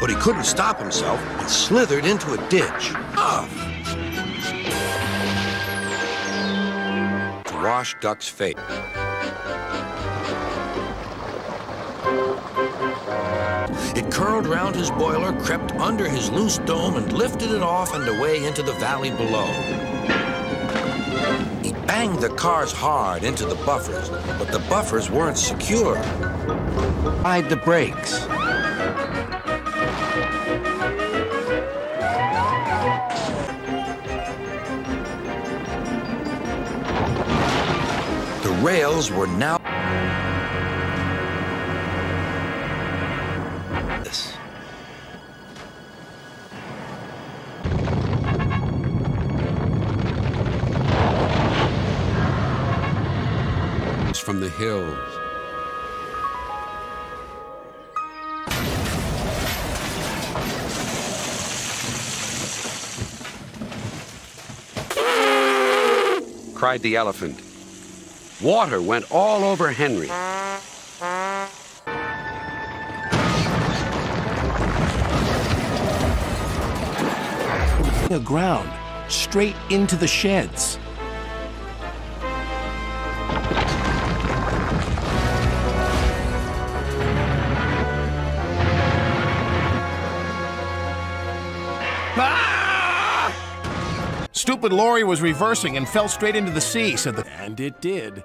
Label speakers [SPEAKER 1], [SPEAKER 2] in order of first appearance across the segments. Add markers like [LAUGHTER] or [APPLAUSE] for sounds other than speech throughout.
[SPEAKER 1] but he couldn't stop himself and slithered into a ditch. Ugh. To wash Duck's fate. It curled round his boiler, crept under his loose dome, and lifted it off and away into the valley below. He banged the cars hard into the buffers, but the buffers weren't secure. Hide the brakes. Rails were now this.
[SPEAKER 2] from the hills. cried the elephant. Water went all over Henry.
[SPEAKER 3] The ground, straight into the sheds. Ah! Stupid Lorry was reversing and fell straight into the sea, said the. And it did.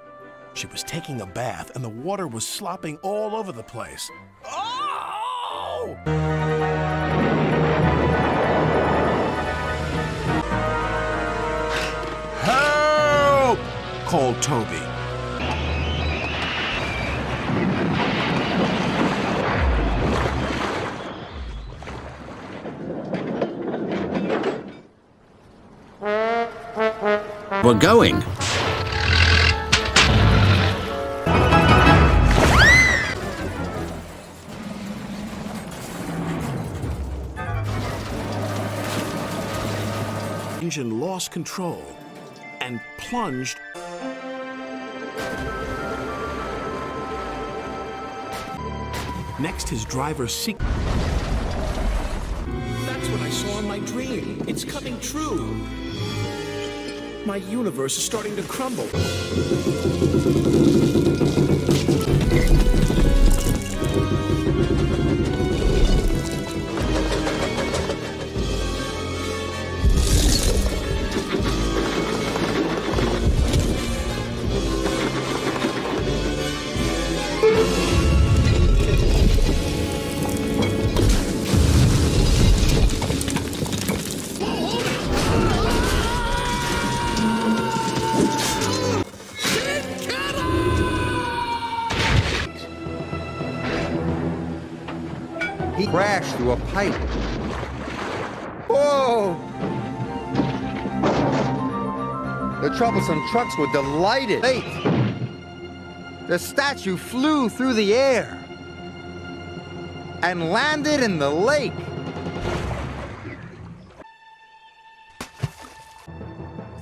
[SPEAKER 3] She was taking a bath, and the water was slopping all over the place. Oh! Help! called Toby.
[SPEAKER 4] We're going.
[SPEAKER 3] Engine lost control and plunged. Next, his driver seek. That's what I saw in my dream. It's coming true. My universe is starting to crumble.
[SPEAKER 5] He crashed through a pipe. Whoa! The troublesome trucks were delighted. Wait! The statue flew through the air and landed in the lake.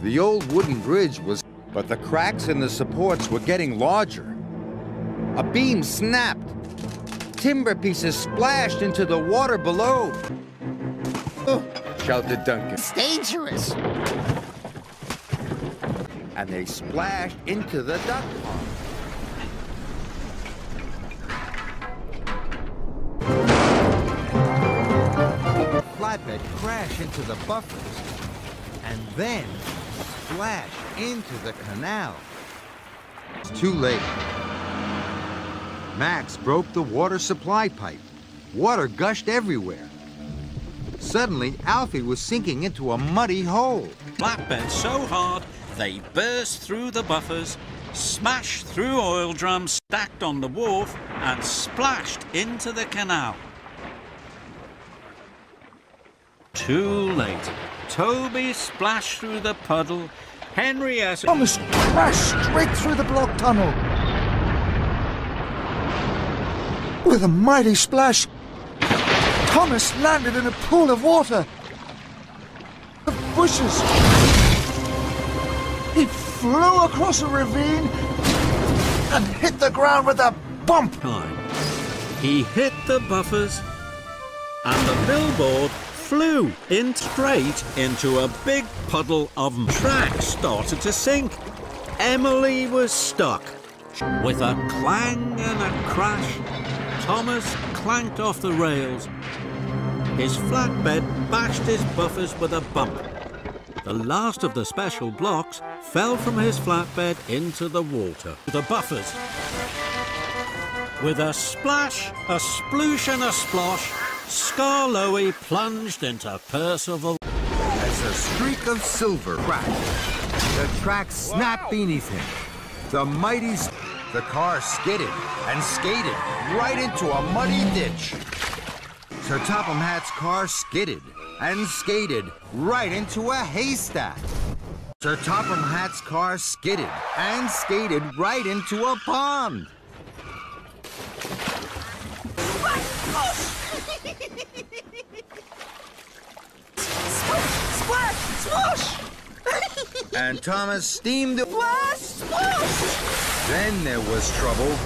[SPEAKER 5] The old wooden bridge was, but the cracks in the supports were getting larger. A beam snapped. Timber pieces splashed into the water below. Oh, shouted Duncan.
[SPEAKER 6] It's dangerous.
[SPEAKER 5] And they splashed into the duck pond. Flatbed crashed into the buffers and then splash into the canal. It's too late. Max broke the water supply pipe. Water gushed everywhere. Suddenly, Alfie was sinking into a muddy hole.
[SPEAKER 7] Flatbed so hard they burst through the buffers, smashed through oil drums stacked on the wharf, and splashed into the canal. Too late. Toby splashed through the puddle. Henry S.
[SPEAKER 6] Thomas crashed straight through the block tunnel. With a mighty splash, Thomas landed in a pool of water. The bushes. He flew across a ravine and hit the ground with a bump.
[SPEAKER 7] Time. He hit the buffers and the billboard flew in straight into a big puddle of track started to sink. Emily was stuck. With a clang and a crash, Thomas clanked off the rails. His flatbed bashed his buffers with a bump. The last of the special blocks fell from his flatbed into the water. The buffers. With a splash, a sploosh and a splosh, Skarloey plunged into Percival.
[SPEAKER 5] As a streak of silver crashed, the track snapped beneath him. The mighty... The car skidded and skated right into a muddy ditch. Sir Topham Hatt's car skidded and skated right into a haystack. Sir Topham Hatt's car skidded and skated right into a pond.
[SPEAKER 4] Splash! Swoosh!
[SPEAKER 5] And Thomas steamed...
[SPEAKER 4] Splash! Swoosh!
[SPEAKER 5] Then there was trouble.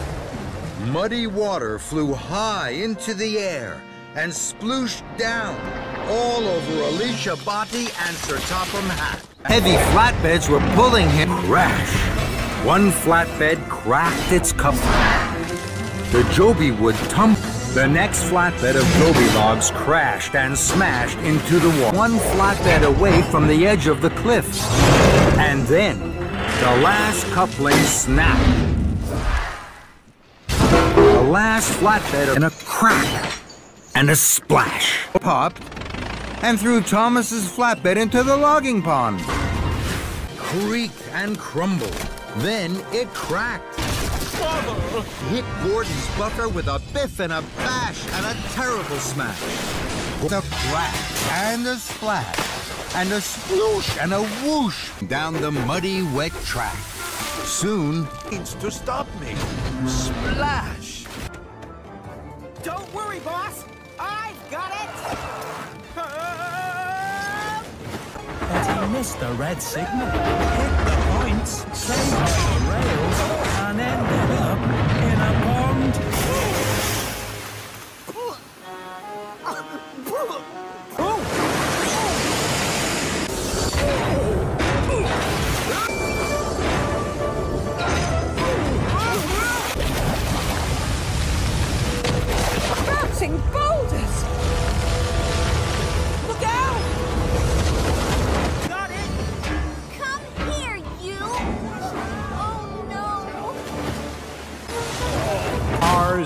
[SPEAKER 5] Muddy water flew high into the air and splooshed down all over Alicia Botti and Sir Topham Hatt. Heavy flatbeds were pulling him. Crash! One flatbed cracked its cover. The Jobi would tumble. The next flatbed of Jobi logs crashed and smashed into the wall. One flatbed away from the edge of the cliff. And then, the last coupling snapped. The last flatbed and a crack and a splash. Pop and threw Thomas's flatbed into the logging pond. Creaked and crumbled. Then it cracked. Hit Gordon's buffer with a biff and a bash and a terrible smash. The crack and a splash and a sploosh and a whoosh down the muddy, wet track. Soon,
[SPEAKER 3] Needs to stop me. Splash!
[SPEAKER 4] Don't worry, boss! I've got it!
[SPEAKER 8] But he missed the red signal, hit the points, saved the rails, and ended up in a pond.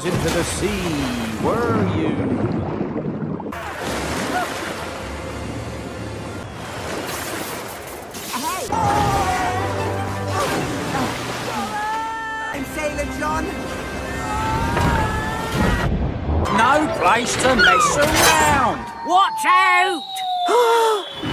[SPEAKER 8] Into the sea, were you?
[SPEAKER 4] Hey! I'm Sailor John.
[SPEAKER 8] No place to mess around. Watch out! [GASPS]